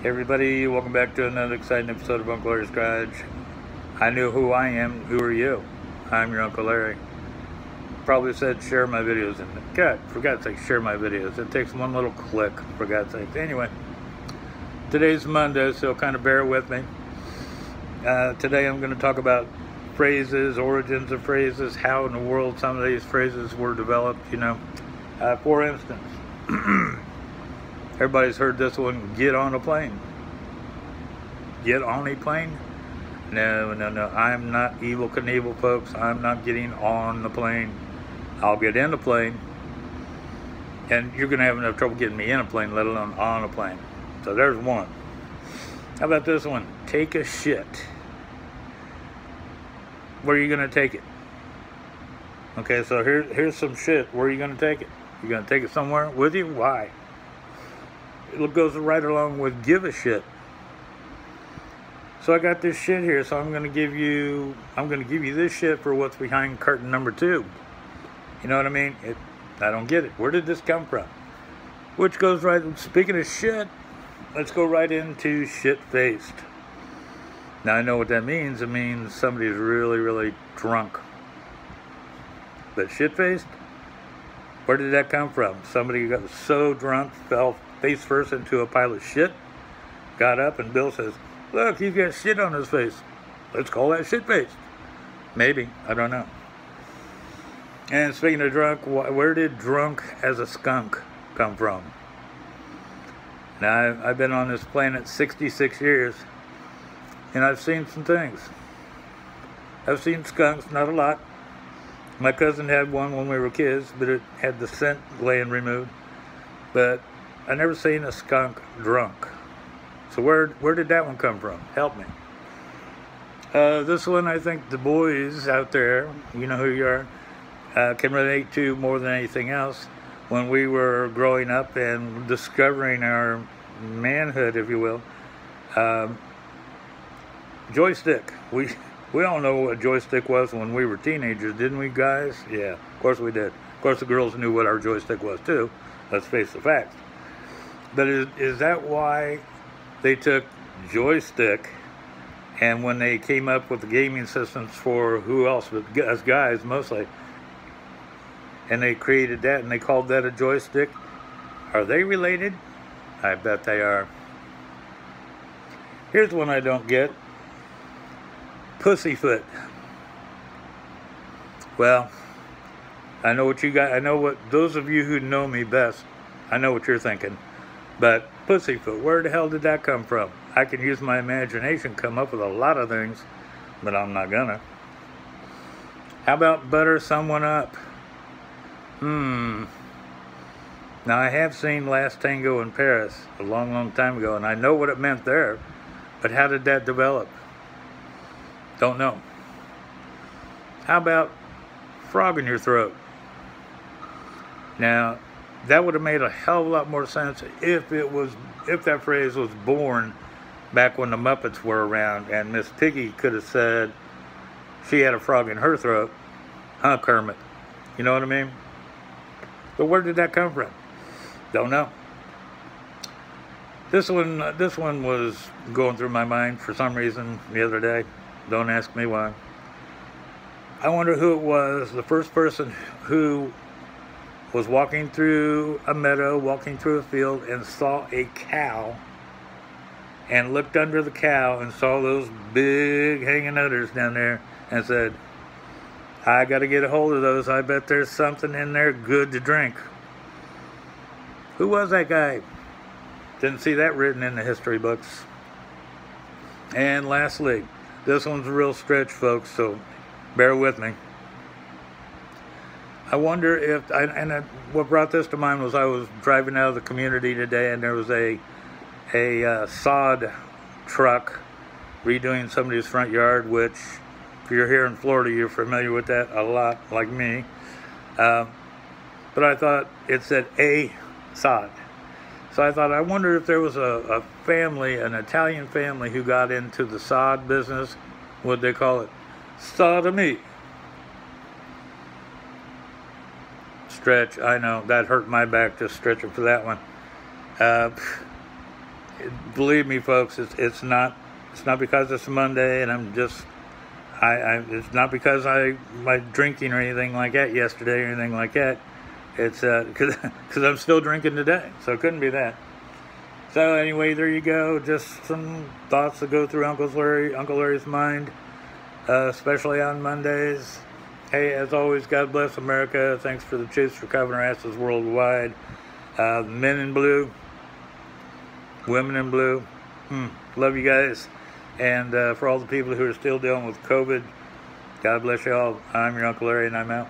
Hey everybody, welcome back to another exciting episode of Uncle Larry's Garage. I knew who I am. Who are you? I'm your Uncle Larry. Probably said share my videos, and God, for God's sake, share my videos. It takes one little click, for God's sake. Anyway, today's Monday, so kind of bear with me. Uh, today I'm going to talk about phrases, origins of phrases, how in the world some of these phrases were developed, you know. Uh, for instance, everybody's heard this one, get on a plane. Get on a plane? No, no, no. I'm not Evel Knievel, folks. I'm not getting on the plane. I'll get in the plane, and you're going to have enough trouble getting me in a plane, let alone on a plane. So there's one. How about this one? Take a shit. Where are you going to take it? Okay, so here, here's some shit. Where are you going to take it? You're going to take it somewhere with you? Why? It goes right along with give a shit. So I got this shit here, so I'm to give you, I'm to give you this shit for what's behind curtain number two. You know what I mean? It, I don't get it. Where did this come from? Which goes right, speaking of shit, let's go right into shit-faced. Now I know what that means. It means somebody's really, really drunk. But shit-faced? Where did that come from? Somebody got so drunk, fell face first into a pile of shit, got up, and Bill says, Look, he's got shit on his face. Let's call that shit face. Maybe. I don't know. And speaking of drunk, where did drunk as a skunk come from? Now, I've been on this planet 66 years, and I've seen some things. I've seen skunks, not a lot. My cousin had one when we were kids, but it had the scent gland removed. But I never seen a skunk drunk. So where where did that one come from? Help me. Uh, this one, I think the boys out there, you know who you are, uh, can relate to more than anything else. When we were growing up and discovering our manhood, if you will, um, joystick. We we all know what joystick was when we were teenagers, didn't we, guys? Yeah, of course we did. Of course, the girls knew what our joystick was too. Let's face the facts. But is, is that why they took joystick and when they came up with the gaming systems for who else but us guys mostly and they created that and they called that a joystick are they related? I bet they are. Here's one i don't get. Pussyfoot. Well i know what you got i know what those of you who know me best i know what you're thinking but pussyfoot, where the hell did that come from? I can use my imagination, come up with a lot of things, but I'm not gonna. How about butter someone up? Hmm. Now I have seen Last Tango in Paris a long, long time ago, and I know what it meant there, but how did that develop? Don't know. How about frog in your throat? Now, that would have made a hell of a lot more sense if it was if that phrase was born back when the Muppets were around and Miss Piggy could have said she had a frog in her throat, huh, Kermit? You know what I mean? But where did that come from? Don't know. This one, this one was going through my mind for some reason the other day. Don't ask me why. I wonder who it was, the first person who was walking through a meadow, walking through a field, and saw a cow and looked under the cow and saw those big hanging udders down there and said, I got to get a hold of those. I bet there's something in there good to drink. Who was that guy? Didn't see that written in the history books. And lastly, this one's a real stretch, folks, so bear with me. I wonder if, and what brought this to mind was I was driving out of the community today and there was a, a uh, sod truck redoing somebody's front yard, which if you're here in Florida, you're familiar with that a lot, like me. Uh, but I thought it said a sod. So I thought, I wonder if there was a, a family, an Italian family who got into the sod business, what they call it, sodomy. Stretch. I know that hurt my back just stretching for that one. Uh, believe me, folks, it's it's not it's not because it's Monday and I'm just I, I it's not because I my drinking or anything like that yesterday or anything like that. It's because uh, because I'm still drinking today, so it couldn't be that. So anyway, there you go. Just some thoughts that go through Uncle Larry, Uncle Larry's mind, uh, especially on Mondays. Hey, as always, God bless America. Thanks for the chiefs for covering our asses worldwide. Uh, men in blue, women in blue. Hmm. Love you guys. And uh, for all the people who are still dealing with COVID, God bless you all. I'm your Uncle Larry, and I'm out.